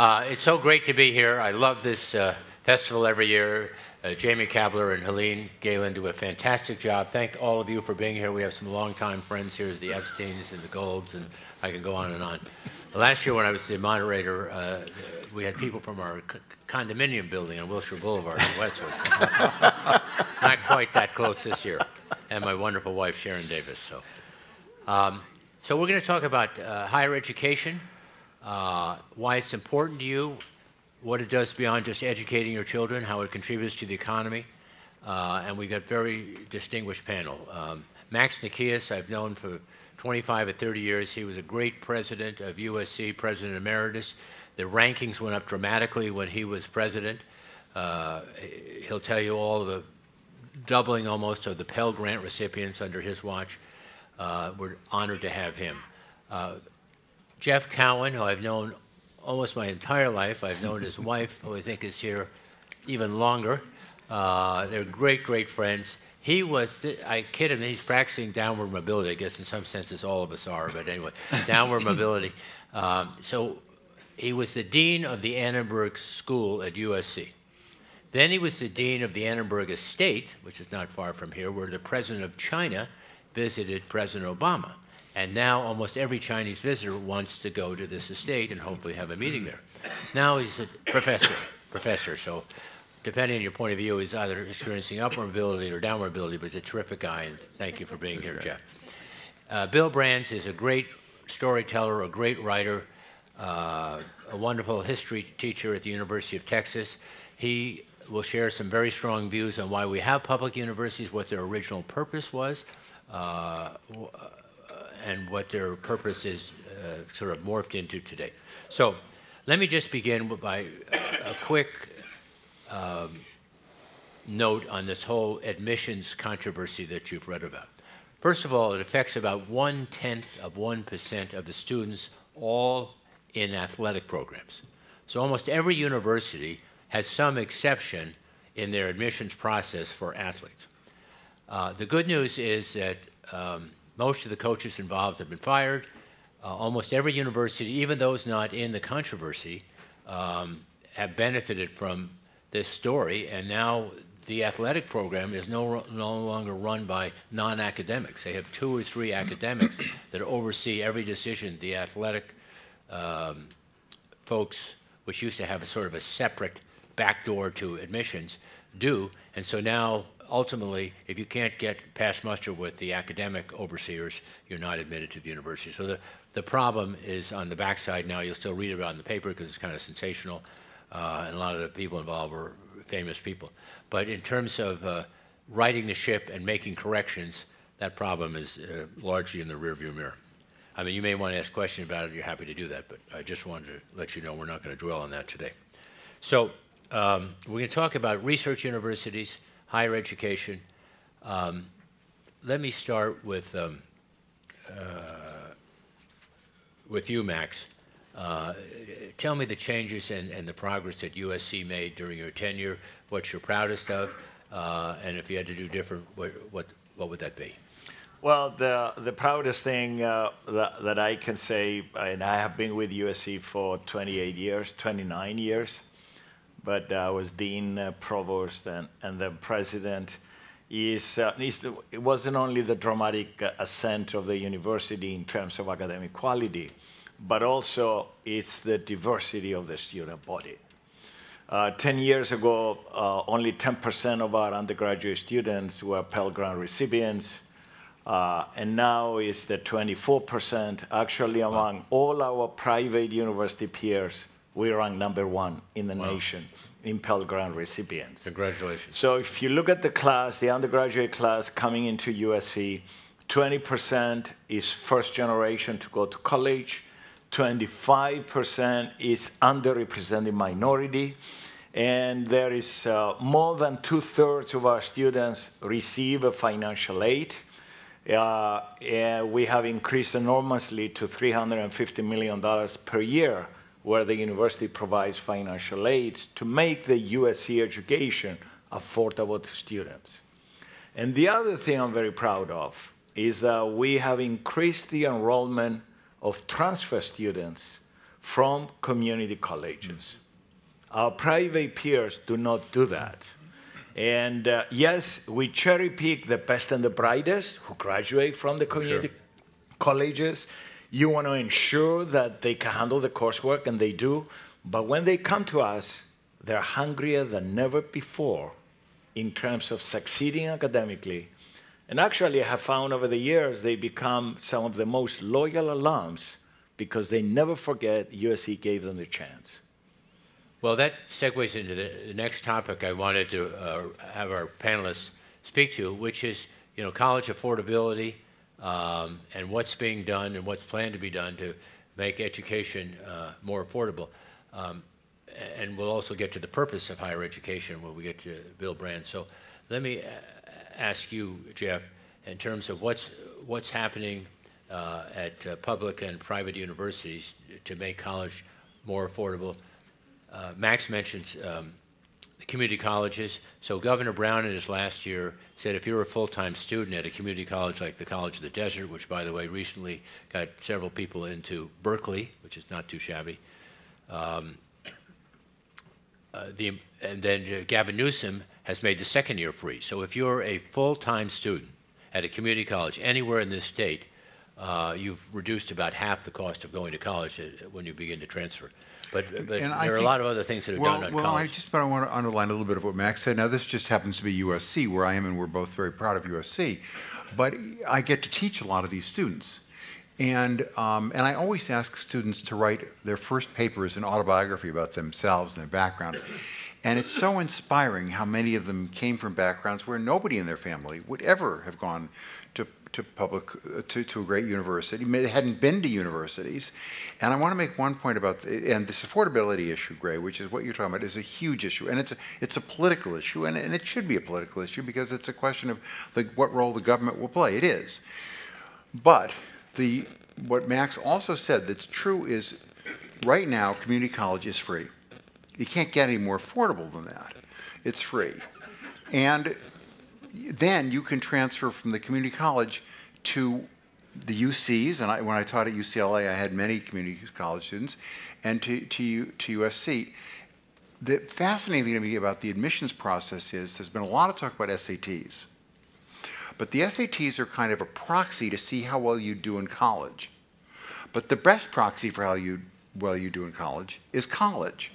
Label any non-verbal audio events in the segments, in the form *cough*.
Uh, it's so great to be here. I love this uh, festival every year. Uh, Jamie Kabler and Helene Galen do a fantastic job. Thank all of you for being here. We have some longtime friends here, as the Epsteins and the Golds, and I can go on and on. Last year, when I was the moderator, uh, we had people from our condominium building on Wilshire Boulevard in Westwood. *laughs* Not quite that close this year. And my wonderful wife, Sharon Davis. So, um, so we're going to talk about uh, higher education, uh, why it's important to you, what it does beyond just educating your children, how it contributes to the economy. Uh, and we've got a very distinguished panel. Um, Max Nikias, I've known for 25 or 30 years. He was a great president of USC, president emeritus. The rankings went up dramatically when he was president. Uh, he'll tell you all the doubling almost of the Pell Grant recipients under his watch. Uh, we're honored to have him. Uh, Jeff Cowan, who I've known almost my entire life. I've known his *laughs* wife, who I think is here even longer. Uh, they're great, great friends. He was, I kid him, he's practicing downward mobility. I guess in some senses all of us are, but anyway, *laughs* downward mobility. Um, so he was the dean of the Annenberg School at USC. Then he was the dean of the Annenberg Estate, which is not far from here, where the president of China visited President Obama. And now almost every Chinese visitor wants to go to this estate and hopefully have a meeting there. Now he's a professor, professor. So depending on your point of view, he's either experiencing upward mobility or downward mobility, but he's a terrific guy, and thank you for being here, Jeff. Uh, Bill Brands is a great storyteller, a great writer, uh, a wonderful history teacher at the University of Texas. He will share some very strong views on why we have public universities, what their original purpose was, uh, and what their purpose is uh, sort of morphed into today. So let me just begin by a quick um, note on this whole admissions controversy that you've read about. First of all, it affects about one tenth of 1% of the students, all in athletic programs. So almost every university has some exception in their admissions process for athletes. Uh, the good news is that um, most of the coaches involved have been fired. Uh, almost every university, even those not in the controversy, um, have benefited from this story, and now the athletic program is no, no longer run by non-academics. They have two or three academics *coughs* that oversee every decision the athletic um, folks, which used to have a sort of a separate backdoor to admissions, do. And so now, ultimately, if you can't get past muster with the academic overseers, you're not admitted to the university. So the, the problem is on the backside now. You'll still read about it in the paper because it's kind of sensational uh, and a lot of the people involved were famous people. But in terms of uh, the ship and making corrections, that problem is uh, largely in the rearview mirror. I mean, you may want to ask questions about it. You're happy to do that, but I just wanted to let you know we're not going to dwell on that today. So um, we're going to talk about research universities, higher education. Um, let me start with um, uh, with you, Max. Uh, tell me the changes and, and, the progress that USC made during your tenure, what you're proudest of, uh, and if you had to do different, what, what, what would that be? Well, the, the proudest thing uh, that, that I can say, and I have been with USC for 28 years, 29 years, but I was dean, uh, provost, and, and then president, is, uh, is it wasn't only the dramatic uh, ascent of the university in terms of academic quality, but also it's the diversity of the student body. Uh, 10 years ago, uh, only 10% of our undergraduate students were Pell Grant recipients, uh, and now it's the 24%. Actually, among all our private university peers, we rank number one in the wow. nation in Pell Grant recipients. Congratulations. So if you look at the class, the undergraduate class coming into USC, 20% is first generation to go to college, 25% is underrepresented minority, and there is uh, more than two-thirds of our students receive a financial aid. Uh, and we have increased enormously to $350 million per year where the university provides financial aid to make the USC education affordable to students. And the other thing I'm very proud of is that we have increased the enrollment of transfer students from community colleges. Our private peers do not do that. And uh, yes, we cherry pick the best and the brightest who graduate from the community Sure. colleges. You want to ensure that they can handle the coursework, and they do. But when they come to us, they're hungrier than never before in terms of succeeding academically. And actually, I have found over the years they become some of the most loyal alums because they never forget USC gave them the chance. Well, that segues into the, next topic I wanted to uh, have our panelists speak to, which is, you know, college affordability um, and what's being done and what's planned to be done to make education uh, more affordable. Um, and we'll also get to the purpose of higher education when we get to Bill Brand. So let me uh, ask you, Jeff, in terms of what's, what's happening uh, at uh, public and private universities to make college more affordable. Uh, Max mentions um, the community colleges. So Governor Brown in his last year said if you're a full-time student at a community college like the College of the Desert, which by the way recently got several people into Berkeley, which is not too shabby, um, uh, the, and then uh, Gavin Newsom has made the second year free. So if you're a full-time student at a community college anywhere in this state, uh, you've reduced about half the cost of going to college uh, when you begin to transfer. But, but And I there are a lot of other things that are well, done on well, I just but I want to underline a little bit of what Max said. Now, this just happens to be USC, where I am, and we're both very proud of USC. But I get to teach a lot of these students. And, um, and I always ask students to write their first paper as an autobiography about themselves and their background. And it's so inspiring how many of them came from backgrounds where nobody in their family would ever have gone to, to public, uh, to, to a great university, They hadn't been to universities. And I want to make one point about, the, and this affordability issue, Gray, which is what you're talking about, is a huge issue. And it's a, it's a political issue, and, and it should be a political issue because it's a question of the, what role the government will play. It is. But the, what Max also said that's true is right now, community college is free. You can't get any more affordable than that. It's free. And then you can transfer from the community college to the UCs, and I, when I taught at UCLA, I had many community college students, and to, to, to USC. The fascinating thing to me about the admissions process is there's been a lot of talk about SATs. But the SATs are kind of a proxy to see how well you do in college. But the best proxy for how you well you do in college is college.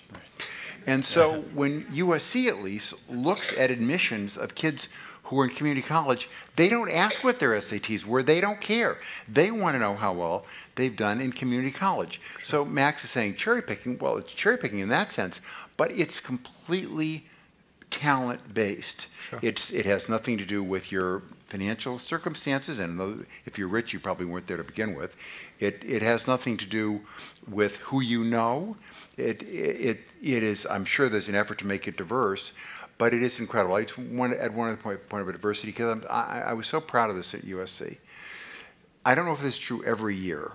And so when USC at least looks at admissions of kids who are in community college, they don't ask what their SATs were. They don't care. They want to know how well they've done in community college. So Max is saying cherry picking. Well, it's cherry picking in that sense, but it's completely talent based. It's it has nothing to do with your financial circumstances, and if you're rich, you probably weren't there to begin with. It it has nothing to do with who you know. It it it is. I'm sure there's an effort to make it diverse, but it is incredible. I just want to add one other point, point of diversity because I, I was so proud of this at USC. I don't know if this is true every year.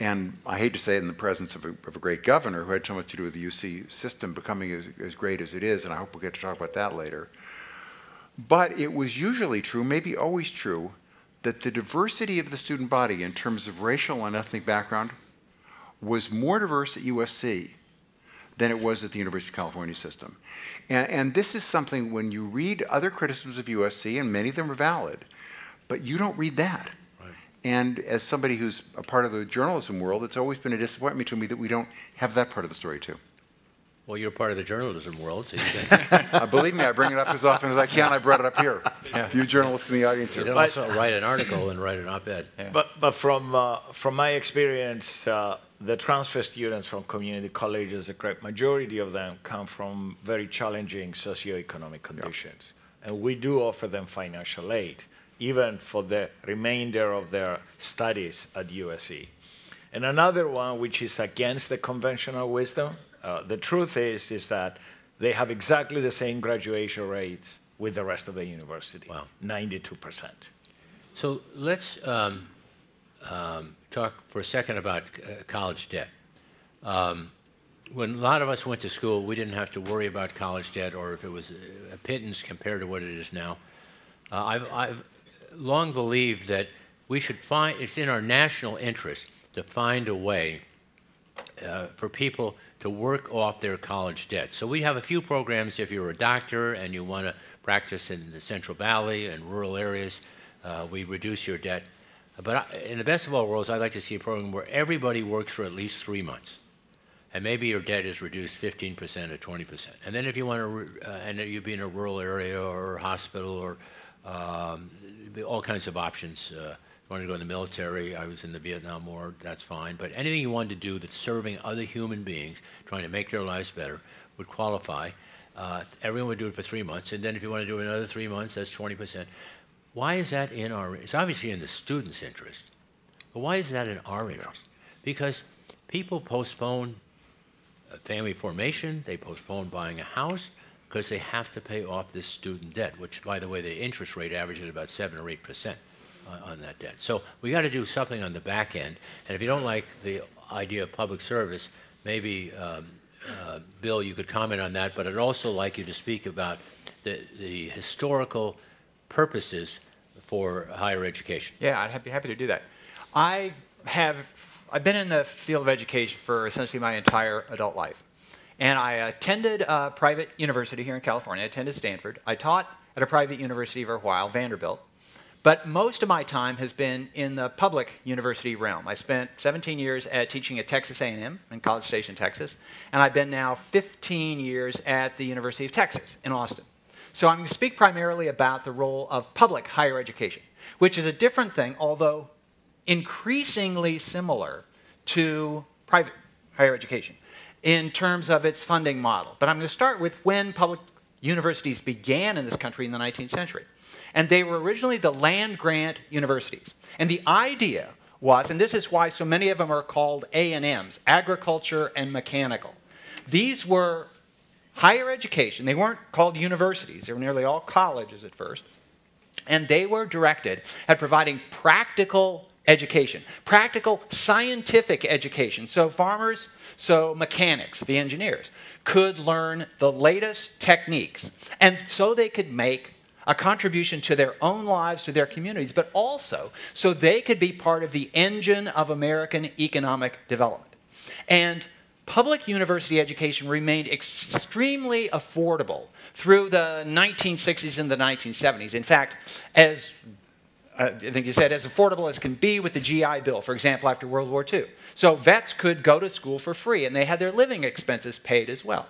And I hate to say it in the presence of a, of a great governor who had so much to do with the UC system becoming as, as great as it is, and I hope we'll get to talk about that later. But it was usually true, maybe always true, that the diversity of the student body in terms of racial and ethnic background was more diverse at USC than it was at the University of California system. And, and this is something when you read other criticisms of USC, and many of them are valid, but you don't read that. And as somebody who's a part of the journalism world, it's always been a disappointment to me that we don't have that part of the story too. well, you're part of the journalism world, so you can, Uh, *laughs* *laughs* believe me, I bring it up as often as I can. I brought it up here. A few journalists in the audience you can also write an article and write an op-ed. But, but from, uh, from my experience, uh, the transfer students from community colleges, a great majority of them come from very challenging socioeconomic conditions. And we do offer them financial aid, even for the remainder of their studies at USC. And another one, which is against the conventional wisdom, uh, the truth is, is that they have exactly the same graduation rates with the rest of the university. Wow. 92%. So let's um, um, talk for a second about uh, college debt. Um, when a lot of us went to school, we didn't have to worry about college debt or if it was a pittance compared to what it is now. Uh, I've, I've long believed that we should find, it's in our national interest to find a way uh, for people to work off their college debt. So we have a few programs if you're a doctor and you want to practice in the Central Valley and rural areas, uh, we reduce your debt. But I, in the best of all worlds, I'd like to see a program where everybody works for at least three months. And maybe your debt is reduced 15% or 20%. And then if you want to, uh, and you'd be in a rural area or a hospital or um, all kinds of options. Uh, you want to go in the military, I was in the Vietnam War, that's fine. But anything you wanted to do that's serving other human beings, trying to make their lives better, would qualify. Uh, everyone would do it for three months. And then if you want to do another three months, that's 20%. Why is that in our, it's obviously in the student's interest. But why is that in our interest? Because people postpone family formation, they postpone buying a house because they have to pay off this student debt, which, by the way, the interest rate averages about 7 or 8 percent on that debt. So we got to do something on the back end. And if you don't like the idea of public service, maybe, um, uh, Bill, you could comment on that, but I'd also like you to speak about the, the historical purposes for higher education. Yeah, I'd be happy to do that. I have, I've been in the field of education for essentially my entire adult life. And I attended a private university here in California. I attended Stanford. I taught at a private university for a while, Vanderbilt. But most of my time has been in the public university realm. I spent 17 years at teaching at Texas A&M in College Station, Texas, and I've been now 15 years at the University of Texas in Austin. So I'm going to speak primarily about the role of public higher education, which is a different thing, although increasingly similar to private higher education in terms of its funding model. But I'm going to start with when public universities began in this country in the 19th century. And they were originally the land grant universities. And the idea was, and this is why so many of them are called A&Ms, agriculture and mechanical. These were higher education. They weren't called universities. They were nearly all colleges at first. And they were directed at providing practical education, practical scientific education. So farmers, so mechanics, the engineers, could learn the latest techniques. And so they could make a contribution to their own lives, to their communities, but also so they could be part of the engine of American economic development. And public university education remained extremely affordable through the 1960s and the 1970s. In fact, as uh, I think you said, as affordable as can be with the GI Bill, for example, after World War II. So vets could go to school for free, and they had their living expenses paid as well.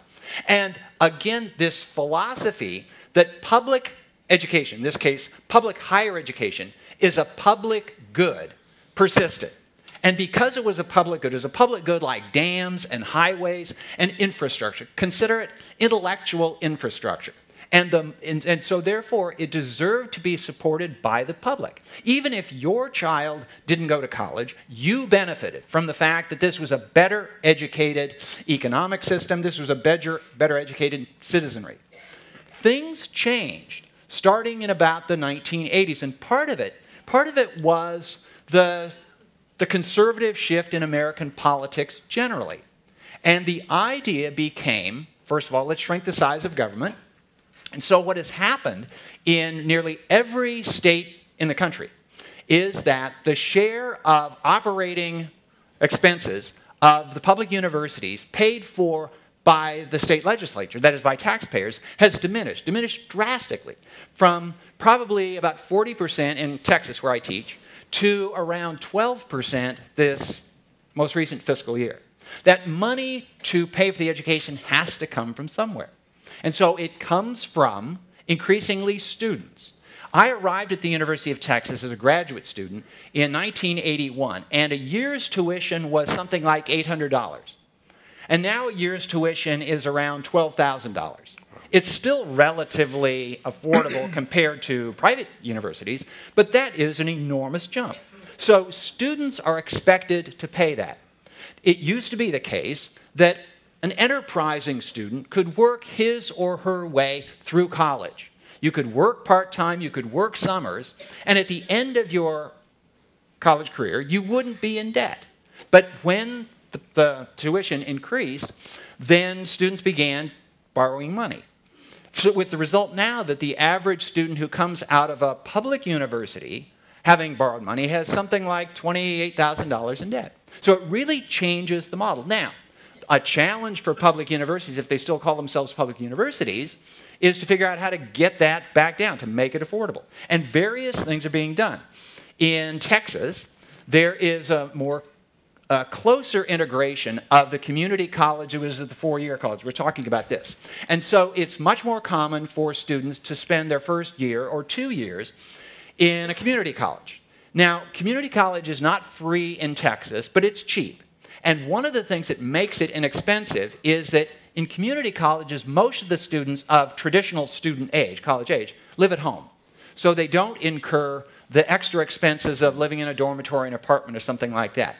And again, this philosophy that public education, in this case, public higher education, is a public good, persisted. And because it was a public good, it was a public good like dams and highways and infrastructure. Consider it intellectual infrastructure. And, the, and, and, so, therefore, it deserved to be supported by the public. Even if your child didn't go to college, you benefited from the fact that this was a better educated economic system, this was a better, better educated citizenry. Things changed starting in about the 1980s. And part of it, part of it was the, the conservative shift in American politics generally. And the idea became, first of all, let's shrink the size of government. And so what has happened in nearly every state in the country is that the share of operating expenses of the public universities paid for by the state legislature, that is by taxpayers, has diminished, diminished drastically from probably about 40% in Texas, where I teach, to around 12% this most recent fiscal year. That money to pay for the education has to come from somewhere. And so it comes from increasingly students. I arrived at the University of Texas as a graduate student in 1981, and a year's tuition was something like $800. And now a year's tuition is around $12,000. It's still relatively affordable *coughs* compared to private universities, but that is an enormous jump. So students are expected to pay that. It used to be the case that an enterprising student could work his or her way through college. You could work part time, you could work summers, and at the end of your college career, you wouldn't be in debt. But when the, the tuition increased, then students began borrowing money. So with the result now that the average student who comes out of a public university having borrowed money has something like $28,000 in debt. So it really changes the model. Now, a challenge for public universities, if they still call themselves public universities, is to figure out how to get that back down, to make it affordable. And various things are being done. In Texas, there is a more a closer integration of the community college as the four-year college. We're talking about this. And so it's much more common for students to spend their first year or two years in a community college. Now, community college is not free in Texas, but it's cheap. And one of the things that makes it inexpensive is that in community colleges, most of the students of traditional student age, college age, live at home. So they don't incur the extra expenses of living in a dormitory, an apartment, or something like that.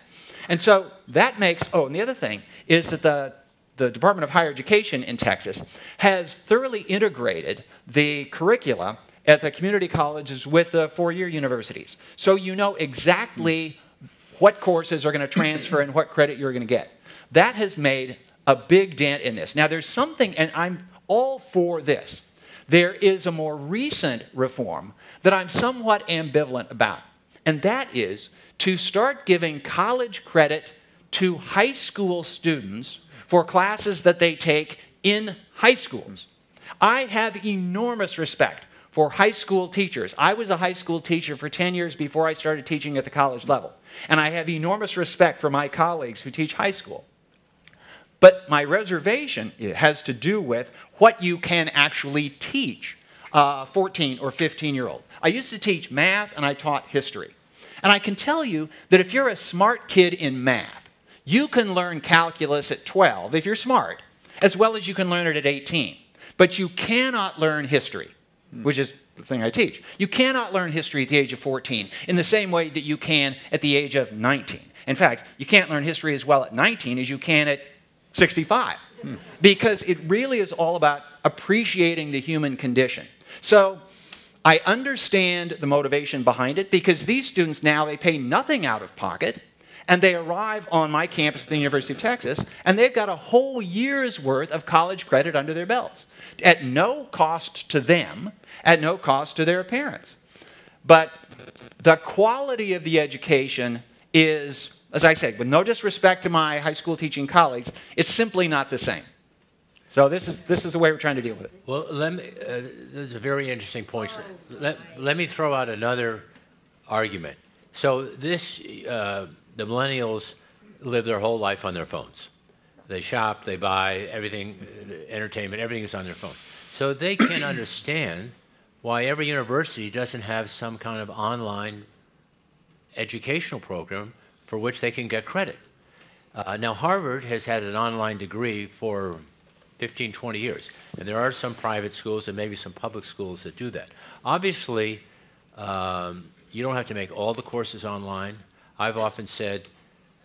And so that makes, oh, and the other thing is that the, the Department of Higher Education in Texas has thoroughly integrated the curricula at the community colleges with the four year universities. So you know exactly what courses are going to transfer and what credit you're going to get. That has made a big dent in this. Now, there's something, and I'm all for this. There is a more recent reform that I'm somewhat ambivalent about, and that is to start giving college credit to high school students for classes that they take in high schools. I have enormous respect for high school teachers. I was a high school teacher for 10 years before I started teaching at the college level. And I have enormous respect for my colleagues who teach high school. But my reservation has to do with what you can actually teach a 14 or 15 year old. I used to teach math and I taught history. And I can tell you that if you're a smart kid in math, you can learn calculus at 12 if you're smart, as well as you can learn it at 18. But you cannot learn history, which is the thing I teach. You cannot learn history at the age of 14 in the same way that you can at the age of 19. In fact, you can't learn history as well at 19 as you can at 65. Hmm. Because it really is all about appreciating the human condition. So I understand the motivation behind it because these students now they pay nothing out of pocket and they arrive on my campus at the University of Texas and they've got a whole year's worth of college credit under their belts at no cost to them, at no cost to their parents. But the quality of the education is, as I said, with no disrespect to my high school teaching colleagues, it's simply not the same. So this is, this is the way we're trying to deal with it. Well, let me, uh, those are very interesting points. Let, let me throw out another argument. So this, uh, the millennials live their whole life on their phones. They shop, they buy, everything, entertainment, everything is on their phone. So they can *coughs* understand why every university doesn't have some kind of online educational program for which they can get credit. Uh, now, Harvard has had an online degree for 15, 20 years. And there are some private schools and maybe some public schools that do that. Obviously, um, you don't have to make all the courses online. I've often said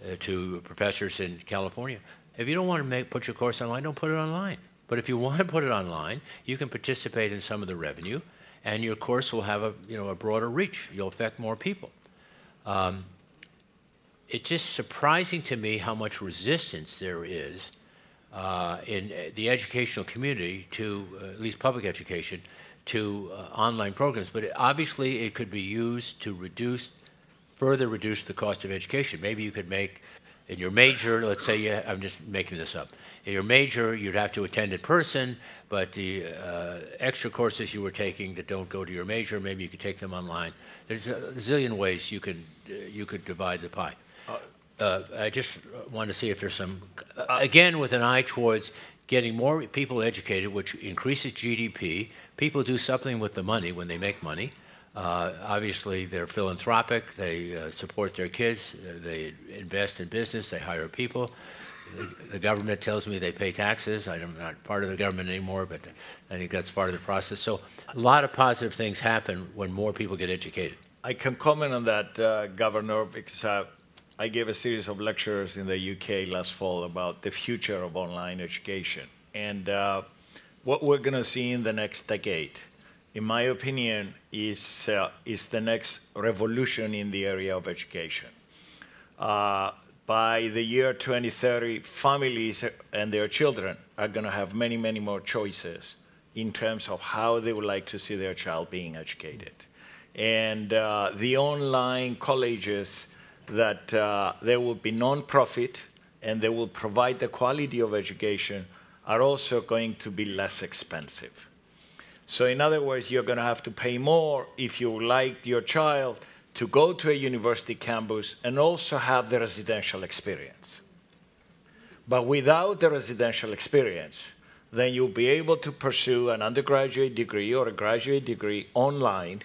uh, to professors in California, if you don't want to make, put your course online, don't put it online. But if you *laughs* want to put it online, you can participate in some of the revenue, and your course will have a, you know, a broader reach. You'll affect more people. Um, it's just surprising to me how much resistance there is uh, in uh, the educational community to, uh, at least public education, to uh, online programs. But it, obviously, it could be used to reduce, further reduce the cost of education. Maybe you could make, in your major, let's say, you, I'm just making this up. In your major, you'd have to attend in person, but the uh, extra courses you were taking that don't go to your major, maybe you could take them online. There's a zillion ways you could, you could divide the pie uh, I just want to see if there's some, uh, again, with an eye towards getting more people educated, which increases GDP. People do something with the money when they make money. Uh, obviously, they're philanthropic. They uh, support their kids. Uh, they invest in business. They hire people. The, the, government tells me they pay taxes. I'm not part of the government anymore, but I think that's part of the process. So a lot of positive things happen when more people get educated. I can comment on that, uh, Governor, because I gave a series of lectures in the UK last fall about the future of online education and uh, what we're going to see in the next decade. In my opinion, is uh, is the next revolution in the area of education. Uh, by the year 2030, families and their children are going to have many, many more choices in terms of how they would like to see their child being educated. And uh, the online colleges that uh, they will be non-profit and they will provide the quality of education are also going to be less expensive. So in other words, you're going to have to pay more if you like your child to go to a university campus and also have the residential experience. But without the residential experience, then you'll be able to pursue an undergraduate degree or a graduate degree online,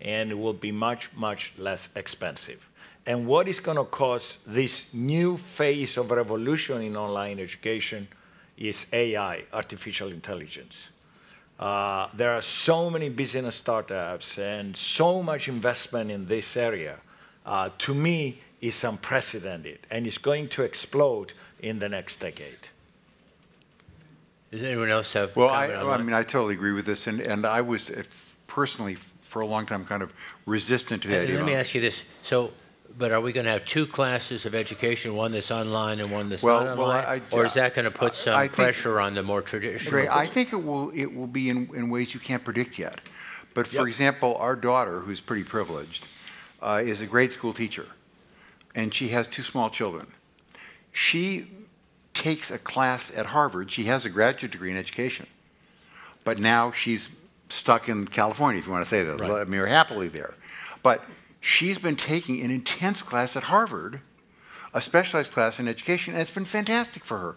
and it will be much, much less expensive. And what is going to cause this new phase of revolution in online education is AI, artificial intelligence. Uh, there are so many business startups and so much investment in this area. Uh, to me, is unprecedented and it's going to explode in the next decade. Does anyone else have? Well, I, comment on I mean, I totally agree with this, and, and I was uh, personally, for a long time, kind of resistant to the idea. Let me ask you this. So, but are we going to have two classes of education, one that's online and one that's Well- not well, online? I- I- or is that going to put some I think- pressure on the more traditional? Gray, I think it will, it will be in, in ways you can't predict yet. But for Yep. example, our daughter, who's pretty privileged, uh, is a grade school teacher, and she has two small children. She takes a class at Harvard. She has a graduate degree in education, but now she's stuck in California, if you want to say that. Right. I mean, we're happily there. But she's been taking an intense class at Harvard a specialized class in education, and it's been fantastic for her.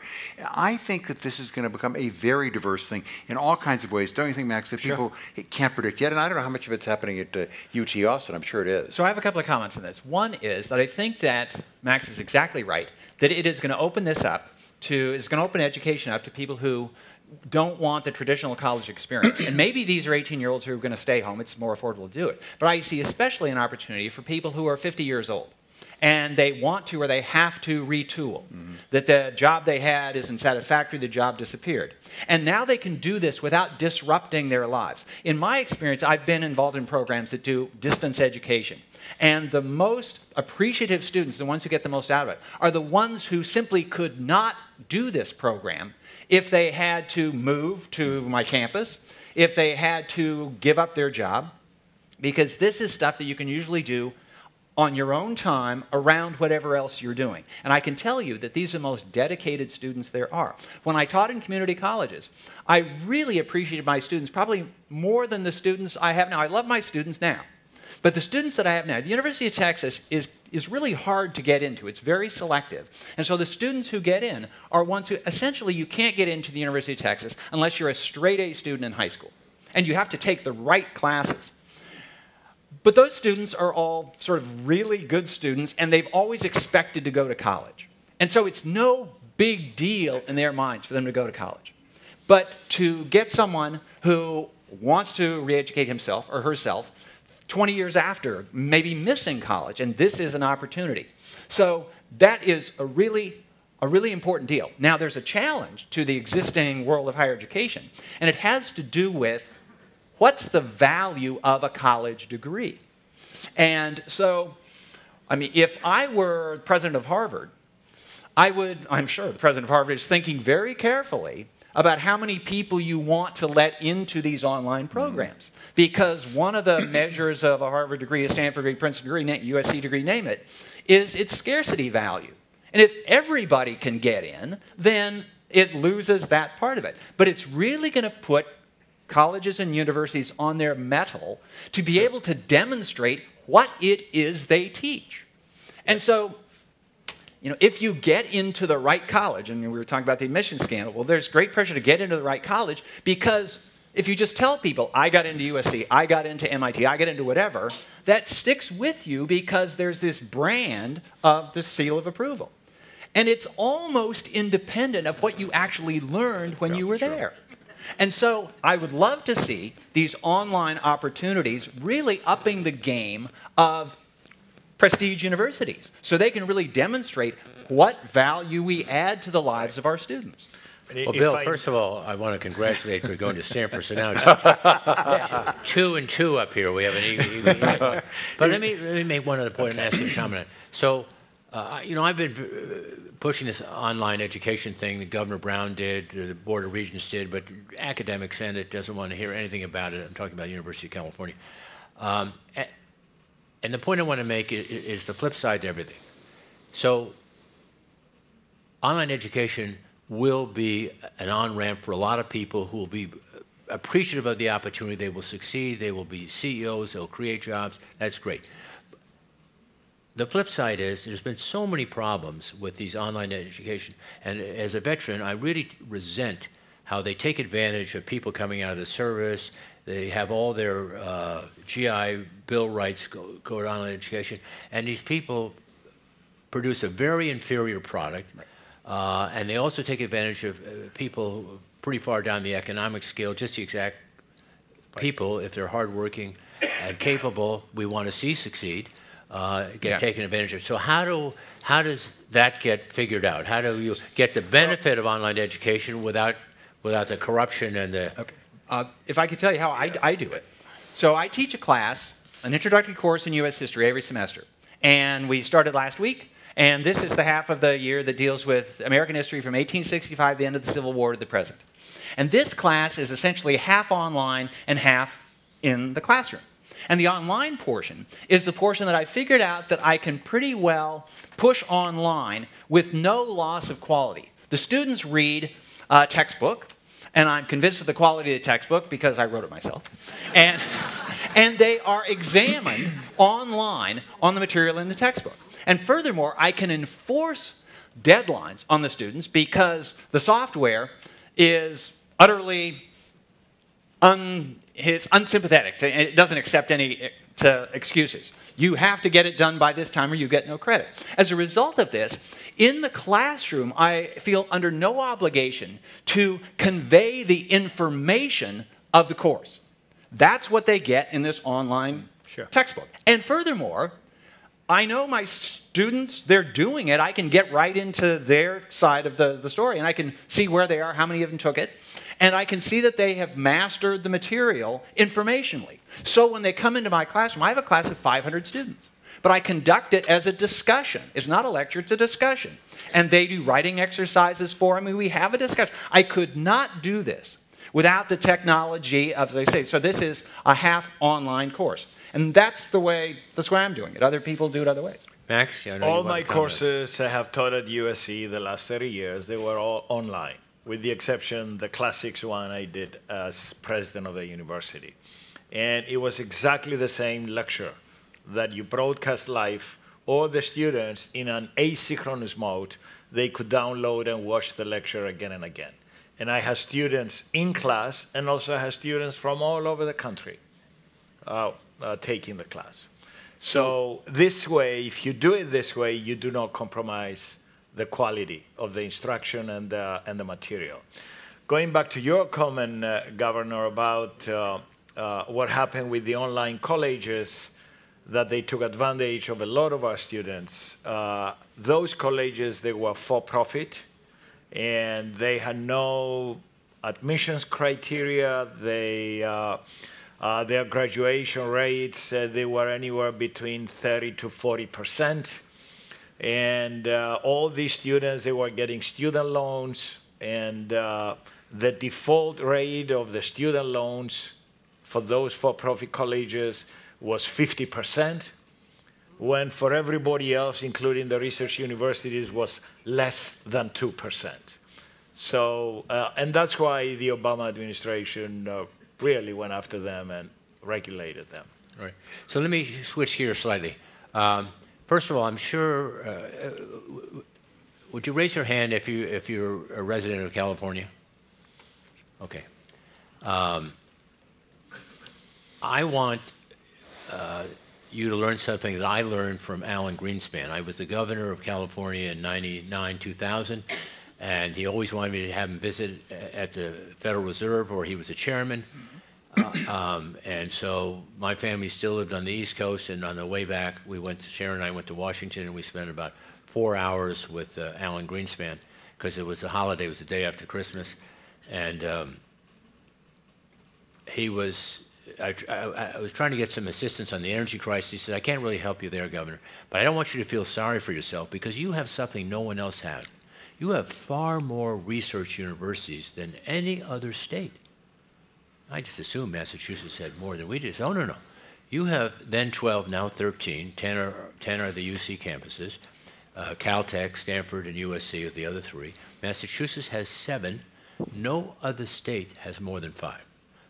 I think that this is going to become a very diverse thing in all kinds of ways. Don't you think, Max, that people can't predict yet? And I don't know how much of it's happening at uh, UT Austin. I'm sure it is. So I have a couple of comments on this. One is that I think that Max is exactly right, that it is going to open this up to, it's going to open education up to people who don't want the traditional college experience. and maybe these are 18 year olds who are going to stay home. It's more affordable to do it. But I see especially an opportunity for people who are 50 years old and they want to or they have to retool. Mm-hmm. That the job they had isn't satisfactory, the job disappeared. And now they can do this without disrupting their lives. In my experience, I've been involved in programs that do distance education. And the most appreciative students, the ones who get the most out of it, are the ones who simply could not do this program if they had to move to my campus, if they had to give up their job, because this is stuff that you can usually do on your own time around whatever else you're doing. And I can tell you that these are the most dedicated students there are. When I taught in community colleges, I really appreciated my students probably more than the students I have now. I love my students now. But the students that I have now, the University of Texas is, is really hard to get into. It's very selective. And so the students who get in are ones who essentially you can't get into the University of Texas unless you're a straight A student in high school. And you have to take the right classes. But those students are all sort of really good students, and they've always expected to go to college. And so it's no big deal in their minds for them to go to college. But to get someone who wants to re educate himself or herself 20 years after, maybe missing college, and this is an opportunity. So that is a really a really important deal. Now, there's a challenge to the existing world of higher education, and it has to do with what's the value of a college degree? And so, I mean, if I were president of Harvard, I would, I'm sure the president of Harvard is thinking very carefully about how many people you want to let into these online programs. Because one of the *coughs* measures of a Harvard degree, a Stanford degree, Princeton degree, USC degree, name it, is its scarcity value. And if everybody can get in, then it loses that part of it. But it's really going to put colleges and universities on their mettle to be able to demonstrate what it is they teach. And so, you know, if you get into the right college, and we were talking about the admission scandal, well, there's great pressure to get into the right college because if you just tell people, I got into USC, I got into MIT, I got into whatever, that sticks with you because there's this brand of the seal of approval. And it's almost independent of what you actually learned when you were there. And so I would love to see these online opportunities really upping the game of prestige universities so they can really demonstrate what value we add to the lives of our students. Well, If Bill, I- first of all, I want to congratulate you for going to Stanford. So now *laughs* it's two and two up here. We have an even. even- even- But let me, let me make one other point and ask you a comment. So, uh, you know, I've been uh, pushing this online education thing that Governor Brown did, uh, the Board of Regents did, but academic senate doesn't want to hear anything about it. I'm talking about the University of California. Um, a- and the point I want to make is the flip side to everything. So online education will be an on-ramp for a lot of people who will be appreciative of the opportunity. They will succeed. They will be CEOs. They'll create jobs. That's great. The flip side is there's been so many problems with these online education. And as a veteran, I really resent how they take advantage of people coming out of the service. They have all their uh, GI Bill rights go, go to online education. And these people produce a very inferior product. Right. Uh, and they also take advantage of uh, people pretty far down the economic scale, just the exact people, if they're hardworking and capable, we want to see succeed, uh, get yeah. taken advantage of. So how do how does that get figured out? How do you get the benefit of online education without without the corruption and the? Okay. Uh, if I could tell you how I, I do it. So I teach a class, an introductory course in U.S. history every semester, and we started last week. And this is the half of the year that deals with American history from 1865, the end of the Civil War, to the present. And this class is essentially half online and half in the classroom. And the online portion is the portion that I figured out that I can pretty well push online with no loss of quality. The students read a textbook, and I'm convinced of the quality of the textbook because I wrote it myself. And, and they are examined online on the material in the textbook. And furthermore, I can enforce deadlines on the students because the software is utterly un, it's unsympathetic. To, it doesn't accept any to excuses. You have to get it done by this time or you get no credit. As a result of this, in the classroom, I feel under no obligation to convey the information of the course. That's what they get in this online sure. textbook. And furthermore, I know my students, they're doing it. I can get right into their side of the, the story and I can see where they are, how many of them took it, and I can see that they have mastered the material informationally. So when they come into my classroom, I have a class of 500 students, but I conduct it as a discussion. It's not a lecture, it's a discussion. And they do writing exercises for me. We have a discussion. I could not do this without the technology of, as I say, so this is a half online course. And that's the way, that's why I'm doing it. Other people do it other ways. Max, all my courses I have taught at USC the last 30 years, they were all online, with the exception the classics one I did as president of the university. And it was exactly the same lecture that you broadcast live, or the students in an asynchronous mode, they could download and watch the lecture again and again. And I have students in class and also have students from all over the country. Uh, uh, taking the class. So this way, if you do it this way, you do not compromise the quality of the instruction and, uh, and the material. Going back to your comment, uh, Governor, about uh, uh, what happened with the online colleges, that they took advantage of a lot of our students. Uh, those colleges, they were for-profit, and they had no admissions criteria. They uh, their graduation rates, uh, they were anywhere between 30 to 40 percent. And uh, all these students, they were getting student loans, and uh, the default rate of the student loans for those for-profit colleges was 50 percent, when for everybody else, including the research universities, was less than 2 percent. So, uh, and that's why the Obama administration uh, really went after them and regulated them. Right. So let me switch gears slightly. Um, first of all, I'm sure. Uh, would you raise your hand if you if you're a resident of California? Okay. Um, I want uh, you to learn something that I learned from Alan Greenspan. I was the governor of California in 99, 2000, and he always wanted me to have him visit at the Federal Reserve, where he was the chairman. Uh, um, and so my family still lived on the East Coast, and on the way back, we went to Sharon and I went to Washington, and we spent about four hours with uh, Alan Greenspan because it was a holiday, it was the day after Christmas, and um, he was. I, I, I, was trying to get some assistance on the energy crisis. He said, I can't really help you there, Governor, but I don't want you to feel sorry for yourself because you have something no one else has. You have far more research universities than any other state. I just assumed Massachusetts had more than we did. Oh, no, no. You have then 12, now 13. 10 are, 10 are the UC campuses. Uh, Caltech, Stanford, and USC are the other three. Massachusetts has seven. No other state has more than five.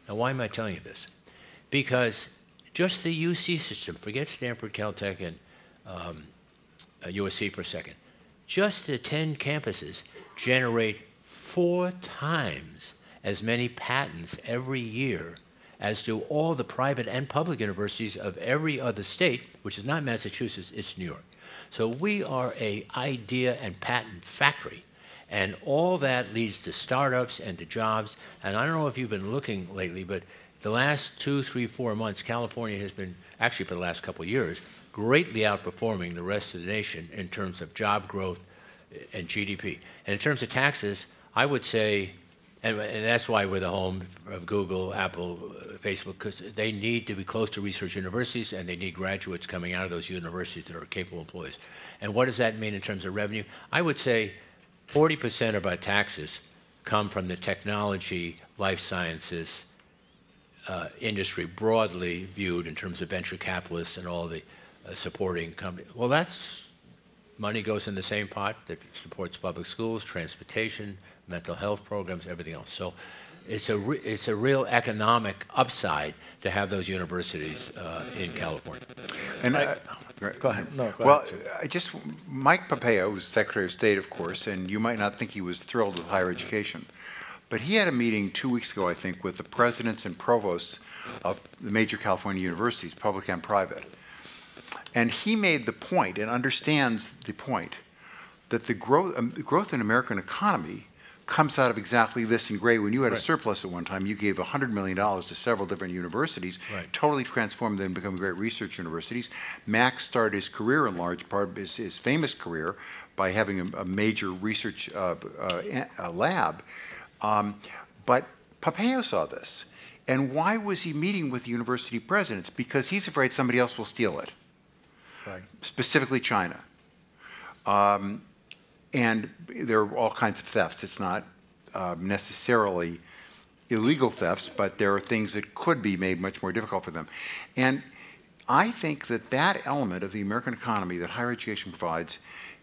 Now, why am I telling you this? Because just the UC system, forget Stanford, Caltech, and um, uh, USC for a second, just the 10 campuses generate four times as many patents every year as do all the private and public universities of every other state, which is not Massachusetts, it's New York. So we are a idea and patent factory. And all that leads to startups and to jobs. And I don't know if you've been looking lately, but the last two, three, four months, California has been, actually for the last couple of years, greatly outperforming the rest of the nation in terms of job growth and GDP. And in terms of taxes, I would say, and, and that's why we're the home of Google, Apple, Facebook, because they need to be close to research universities and they need graduates coming out of those universities that are capable employees. And what does that mean in terms of revenue? I would say 40% of our taxes come from the technology, life sciences uh, industry broadly viewed in terms of venture capitalists and all the uh, supporting companies. Well, that's money goes in the same pot that supports public schools, transportation, mental health programs, everything else. So it's a, it's a real economic upside to have those universities uh, in California. And I, Go ahead. No, go well, ahead. I just Mike Pompeo was Secretary of State, of course, and you might not think he was thrilled with higher education, but he had a meeting two weeks ago, I think, with the presidents and provosts of the major California universities, public and private, and he made the point and understands the point that the growth, um, growth in American economy comes out of exactly this in gray. When you had a surplus at one time, you gave $100 million to several different universities, Right. totally transformed them, become great research universities. Max started his career in large part, his, his famous career, by having a, a major research uh, uh, lab. Um, but Pompeo saw this. And why was he meeting with university presidents? Because he's afraid somebody else will steal it, Right. specifically China. Um, and there are all kinds of thefts. It's not um, necessarily illegal thefts, but there are things that could be made much more difficult for them. And I think that that element of the American economy that higher education provides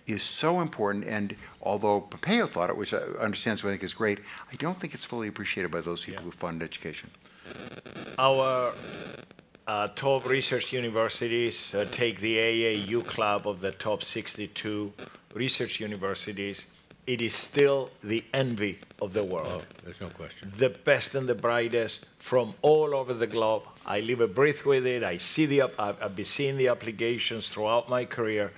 is so important. And although Pompeo thought it, which I understand, so I think is great, I don't think it's fully appreciated by those people who fund education. Our uh, top research universities uh, take the AAU club of the top 62 research universities. It is still the envy of the world. Oh, there's no question. the best and the brightest from all over the globe. I live and breathe with it. I see the, I've I've been seeing the applications throughout my career.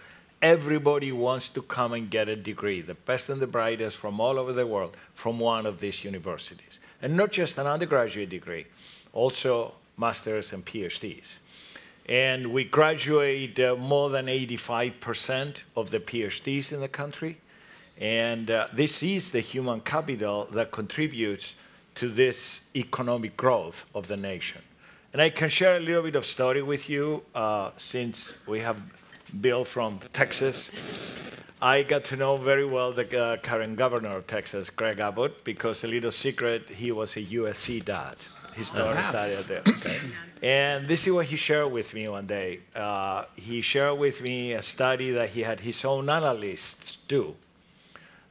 Everybody wants to come and get a degree, the best and the brightest from all over the world, from one of these universities. And not just an undergraduate degree, also masters and PhDs. And we graduate uh, more than 85% of the PhDs in the country. And uh, this is the human capital that contributes to this economic growth of the nation. And I can share a little bit of story with you uh, since we have Bill from Texas. I got to know very well the uh, current governor of Texas, Greg Abbott, because a little secret, he was a USC dad. His daughter studied there. Okay? And this is what he shared with me one day. Uh, he shared with me a study that he had his own analysts do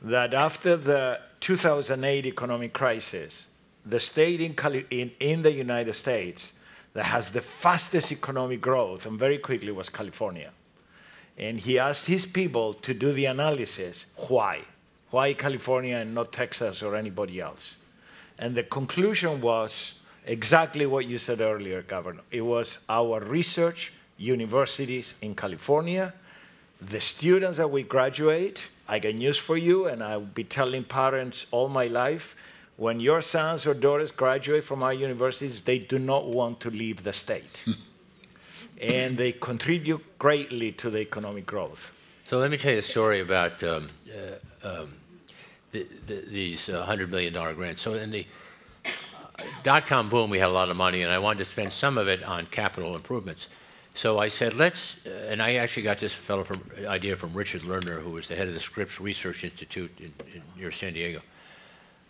that after the 2008 economic crisis, the state in, Cali- in, in the United States that has the fastest economic growth and very quickly was California. And he asked his people to do the analysis why? Why California and not Texas or anybody else? And the conclusion was exactly what you said earlier, Governor. It was our research universities in California, the students that we graduate. I got news for you, and I'll be telling parents all my life when your sons or daughters graduate from our universities, they do not want to leave the state. *laughs* and they contribute greatly to the economic growth. So let me tell you a story about um, uh, um, the, the, these uh, $100 million grants. So in the uh, dot-com boom, we had a lot of money, and I wanted to spend some of it on capital improvements. So I said, let's, uh, and I actually got this fellow from idea from Richard Lerner, who was the head of the Scripps Research Institute in, in, near San Diego.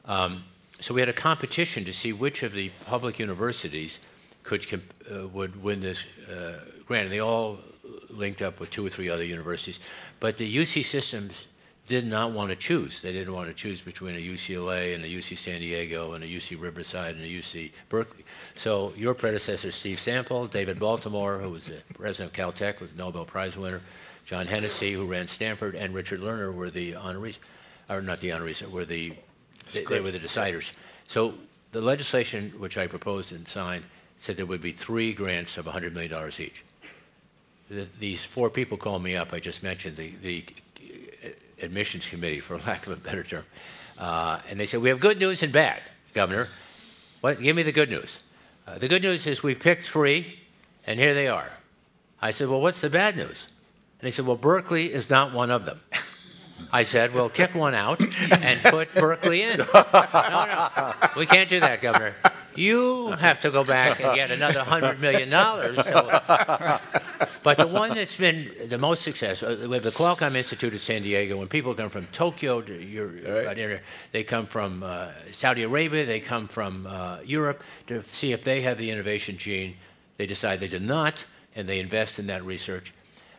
Um, so we had a competition to see which of the public universities could comp- uh, would win this uh, grant. And they all linked up with two or three other universities. But the UC systems did not want to choose. They didn't want to choose between a UCLA and a UC San Diego and a UC Riverside and a UC Berkeley. So your predecessor, Steve Sample, David Baltimore, who was the president of Caltech, was a Nobel Prize winner, John Hennessy, who ran Stanford, and Richard Lerner were the honorees, or not the honorees, were the, they, they were the deciders. So the legislation which I proposed and signed said there would be three grants of $100 million each. The, these four people called me up, I just mentioned, the, the admissions committee, for *laughs* lack of a better term. Uh, and they said, We have good news and bad, Governor. What? Give me the good news. Uh, the good news is we've picked three, and here they are. I said, Well, what's the bad news? And they said, Well, Berkeley is not one of them. I said, Well, kick one out and put Berkeley in. *laughs* No, no, we can't do that, Governor. You have to go back and get another $100 million. So. But the one that's been the most successful, we have the Qualcomm Institute of San Diego. When people come from Tokyo, to Europe, they come from uh, Saudi Arabia, they come from uh, Europe to see if they have the innovation gene. They decide they do not, and they invest in that research.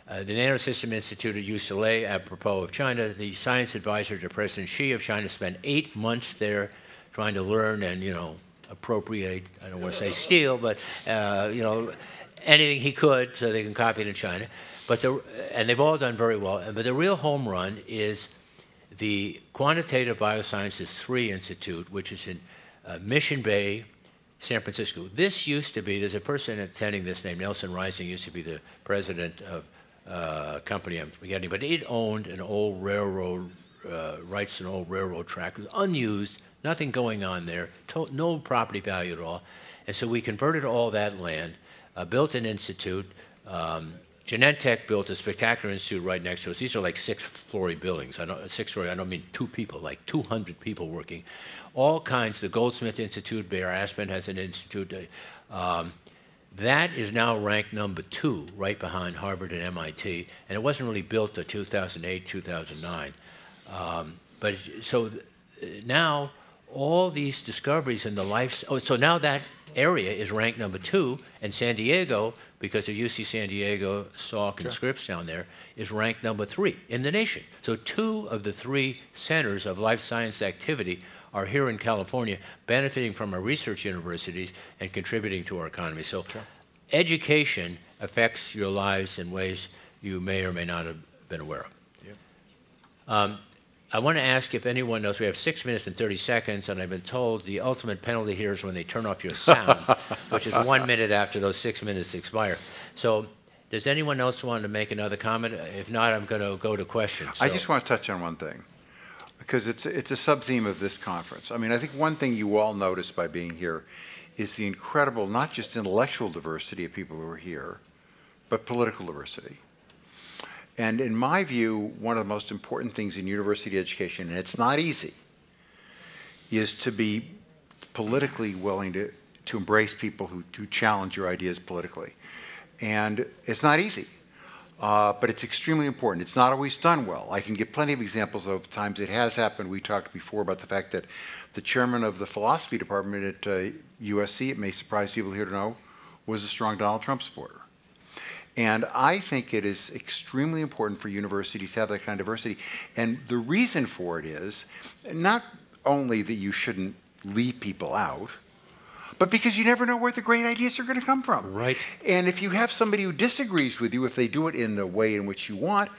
Uh, the Nanosystem Institute at UCLA, apropos of China, the science advisor to President Xi of China spent eight months there trying to learn and, you know, appropriate, I don't want to say steal, but, uh, you know, anything he could so they can copy it in China. But the, and they've all done very well. But the real home run is the Quantitative Biosciences 3 Institute, which is in uh, Mission Bay, San Francisco. This used to be, there's a person attending this named Nelson Rising, used to be the president of uh, company I'm forgetting, but it owned an old railroad, uh, rights an old railroad track. It was unused, nothing going on there, no property value at all. And so we converted all that land, uh, built an institute. Um, Genentech built a spectacular institute right next to us. These are like six-story buildings. I don't, six-story. I don't mean two people, like 200 people working. All kinds. The Goldsmith Institute, Bayer Aspen has an institute. Uh, um, that is now ranked number two, right behind Harvard and MIT, and it wasn't really built until 2008, 2009. Um, but so now all these discoveries in the life. Oh, so now that area is ranked number two, and San Diego, because of UC San Diego, Salk, and sure. Scripps down there, is ranked number three in the nation. So two of the three centers of life science activity are here in California, benefiting from our research universities and contributing to our economy. So sure. education affects your lives in ways you may or may not have been aware of. Um, I want to ask if anyone knows, we have six minutes and 30 seconds, and I've been told the ultimate penalty here is when they turn off your sound, *laughs* which is one minute after those six minutes expire. So does anyone else want to make another comment? If not, I'm going to go to questions. So. I just want to touch on one thing, because it's, it's a sub-theme of this conference. I mean, I think one thing you all notice by being here is the incredible, not just intellectual diversity of people who are here, but political diversity. And in my view, one of the most important things in university education, and it's not easy, is to be politically willing to, to embrace people who, who challenge your ideas politically. And it's not easy, uh, but it's extremely important. It's not always done well. I can give plenty of examples of times it has happened. We talked before about the fact that the chairman of the philosophy department at uh, USC, it may surprise people here to know, was a strong Donald Trump supporter. And I think it is extremely important for universities to have that kind of diversity. And the reason for it is not only that you shouldn't leave people out, but because you never know where the great ideas are going to come from. Right. And if you have somebody who disagrees with you, if they do it in the way in which you want,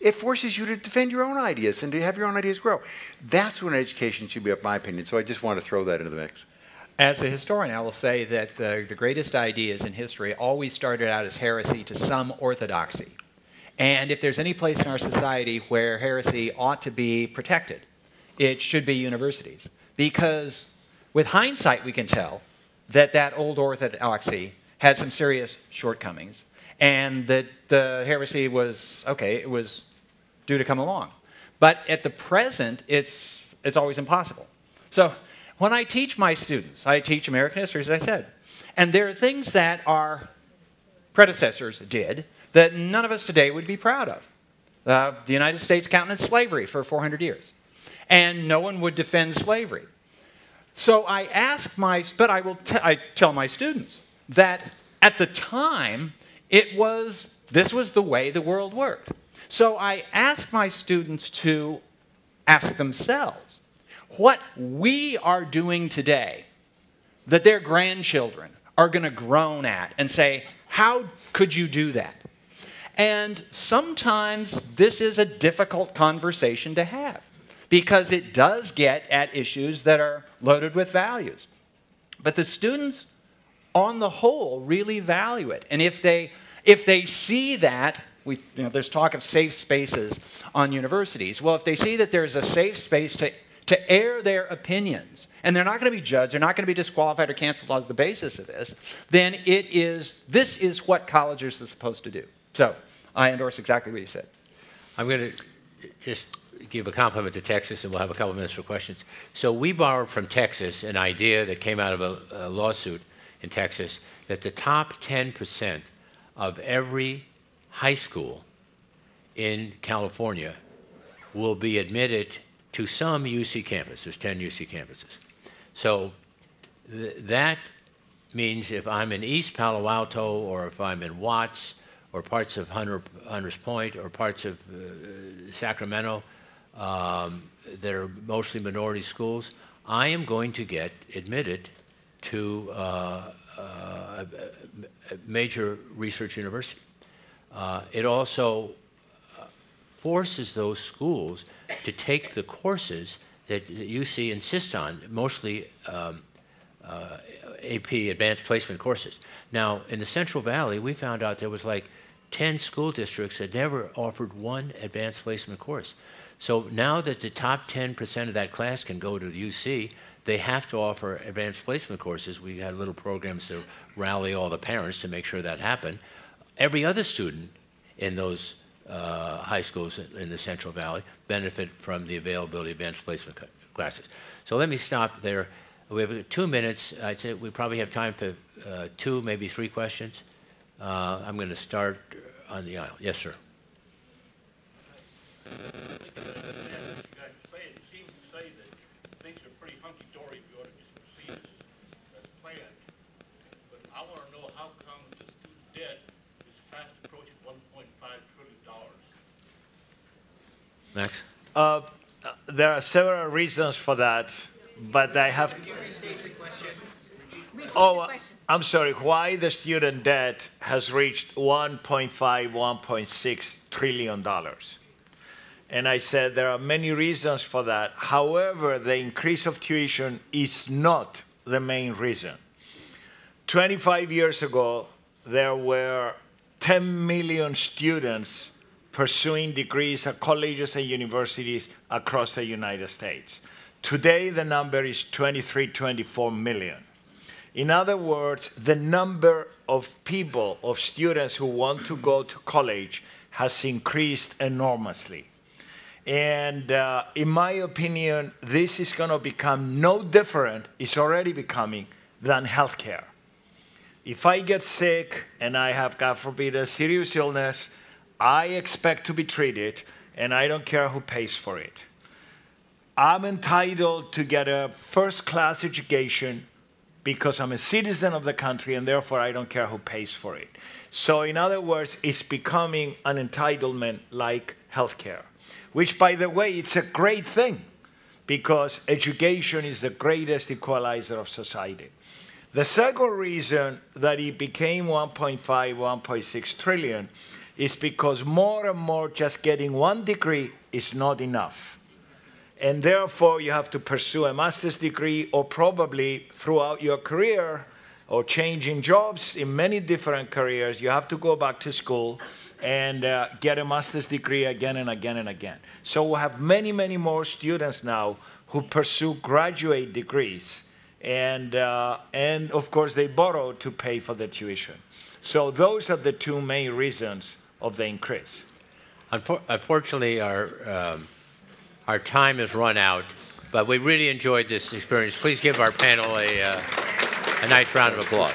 it forces you to defend your own ideas and to have your own ideas grow. That's when education should be up, my opinion. So I just want to throw that into the mix. As a historian, I will say that the, the greatest ideas in history always started out as heresy to some orthodoxy. And if there's any place in our society where heresy ought to be protected, it should be universities. Because with hindsight, we can tell that that old orthodoxy had some serious shortcomings and that the heresy was, okay, it was due to come along. But at the present, it's, it's always impossible. So when I teach my students, I teach American history, as I said, and there are things that our predecessors did that none of us today would be proud of. Uh, the United States counted slavery for 400 years, and no one would defend slavery. So I ask my, but I will I tell my students that at the time it was this was the way the world worked. So I ask my students to ask themselves what we are doing today that their grandchildren are going to groan at and say, How could you do that? And sometimes this is a difficult conversation to have because it does get at issues that are loaded with values. But the students, on the whole, really value it. And if they, if they see that, we, you know, there's talk of safe spaces on universities. Well, if they see that there's a safe space to, to air their opinions, and they're not going to be judged, they're not going to be disqualified or canceled on the basis of this, then it is, this is what colleges are supposed to do. So I endorse exactly what you said. I'm going to just give a compliment to Texas, and we'll have a couple minutes for questions. So we borrowed from Texas an idea that came out of a, a lawsuit in Texas that the top 10% of every high school in California will be admitted to some UC campus. There's 10 UC campuses. So th that means if I'm in East Palo Alto or if I'm in Watts or parts of Hunter, Hunters Point or parts of uh, Sacramento um, that are mostly minority schools, I am going to get admitted to uh, uh, a, major research university. Uh, it also uh, forces those schools to take the courses that, that UC insists on, mostly um, uh, AP, advanced placement courses. Now, in the Central Valley, we found out there was like 10 school districts that never offered one advanced placement course. So now that the top 10% of that class can go to the UC, they have to offer advanced placement courses. We had little programs to rally all the parents to make sure that happened. Every other student in those uh, high schools in the Central Valley benefit from the availability of advanced placement classes. So let me stop there. We have two minutes. I'd say we probably have time for uh, two, maybe three questions. Uh, I'm going to start on the aisle. Yes, sir. Max? Uh, there are several reasons for that, but I have. Oh, I'm sorry. Why the student debt has reached 1.5, 1.6 trillion dollars? And I said there are many reasons for that. However, the increase of tuition is not the main reason. 25 years ago, there were 10 million students pursuing degrees at colleges and universities across the United States. Today, the number is 23, 24 million. In other words, the number of people, of students who want to go to college has increased enormously. And uh, in my opinion, this is going to become no different, it's already becoming, than healthcare. If I get sick and I have, God forbid, a serious illness, I expect to be treated, and I don't care who pays for it. I'm entitled to get a first class education because I'm a citizen of the country, and therefore I don't care who pays for it. So, in other words, it's becoming an entitlement like healthcare, which, by the way, it's a great thing because education is the greatest equalizer of society. The second reason that it became 1.5, 1.6 trillion is because more and more just getting one degree is not enough. And therefore, you have to pursue a master's degree or probably throughout your career or changing jobs in many different careers, you have to go back to school and uh, get a master's degree again and again and again. So we have many, many more students now who pursue graduate degrees. And, uh, and of course, they borrow to pay for the tuition. So those are the two main reasons of the increase. Unfortunately, our, um, our time has run out, but we really enjoyed this experience. Please give our panel a, uh, a nice round of applause.